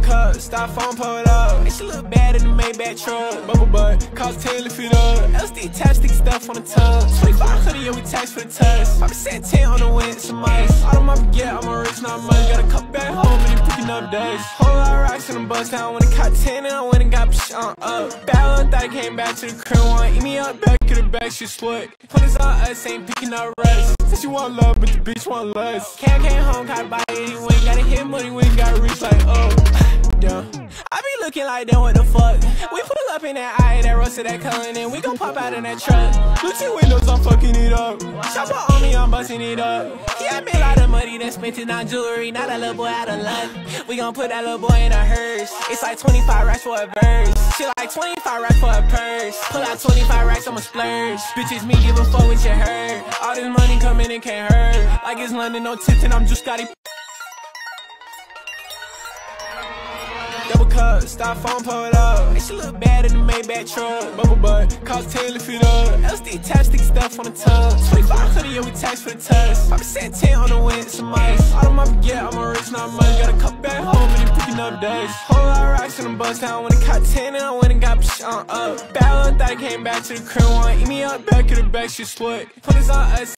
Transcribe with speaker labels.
Speaker 1: Double cup, styrofoam pulled up. And she look bad in the Maybach truck. Bubble butt, cost 10 to feet up. LSD tap stick stuff on the tub. 2500 yeah, we tax for the test. Papa said 10 on the wind, some ice. All of my forget, I'm a rich, not money. Got a cup back home and they picking up days. Whole lot of rocks in the bus down. When it caught 10 and I went and got psh on uh, up. Bad little thought I came back to the crib one. Eat me up, back to the back, she sweat. Put on us, ain't picking up rest. Said you want love, but the bitch want less. Can't came home, gotta buy it anyway. Gotta hit money when looking like that, what the fuck? We pull up in that eye, that of that color, and we gon' pop out in that truck. Gucci windows, I'm fucking it up. Chopper on me, I'm busting it up. Yeah, I made a lot of money, then spent it on jewelry. Now that little boy out of luck. We gon' put that little boy in a hearse. It's like 25 racks for a verse. Shit like 25 racks for a purse. Pull out 25 racks, I'ma splurge. Bitches, me give a fuck what you heard. All this money coming in can't hurt. Like it's London, no tips, and I'm just Scotty. Cup, styrofoam pulled up. And she look bad in the Maybach truck. Bubble butt, cost 10 to feet up. LSD tap stuff on the tub. 2500 yeah, we tax for the test. Papa said 10 on the wind, some ice. All of my forget, I'm a rich, not money. Got a cup back home and they picking up days. Whole lot of rocks in the bus down. When it caught 10 and I went and got psh on up. Bad little thought I came back to the crib one. Eat me up, back to the back, she sweat. Put this on us.